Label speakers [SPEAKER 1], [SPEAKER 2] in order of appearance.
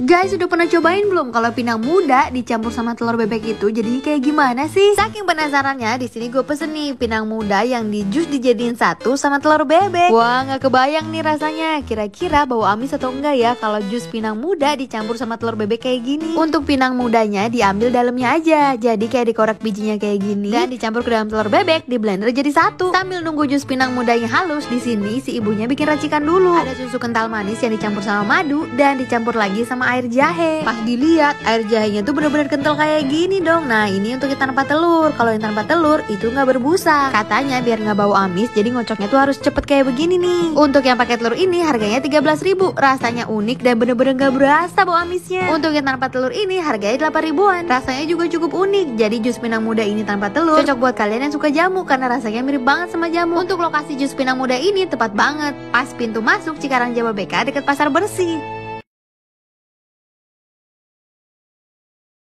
[SPEAKER 1] Guys, udah pernah cobain belum kalau pinang muda dicampur sama telur bebek itu jadinya kayak gimana sih? Saking penasarannya, di sini gue pesen nih pinang muda yang di jus dijadiin satu sama telur bebek. Wah, nggak kebayang nih rasanya. Kira-kira bau amis atau enggak ya kalau jus pinang muda dicampur sama telur bebek kayak gini? Untuk pinang mudanya diambil dalamnya aja, jadi kayak dikorek bijinya kayak gini dan dicampur ke dalam telur bebek di blender jadi satu. Sambil nunggu jus pinang mudanya halus, di sini si ibunya bikin racikan dulu. Ada susu kental manis yang dicampur sama madu dan dicampur lagi sama air jahe. Pas dilihat air jahenya tuh bener-bener kental kayak gini dong. Nah ini untuk yang tanpa telur. Kalau yang tanpa telur itu nggak berbusa. Katanya biar nggak bau amis, jadi ngocoknya tuh harus cepet kayak begini nih. Untuk yang pakai telur ini harganya 13.000 Rasanya unik dan bener-bener nggak berasa bau amisnya. Untuk yang tanpa telur ini harganya 8 ribuan. Rasanya juga cukup unik. Jadi jus pinang muda ini tanpa telur cocok buat kalian yang suka jamu karena rasanya mirip banget sama jamu. Untuk lokasi jus pinang muda ini tepat banget pas pintu masuk Cikarang Jawa BK dekat Pasar Bersih.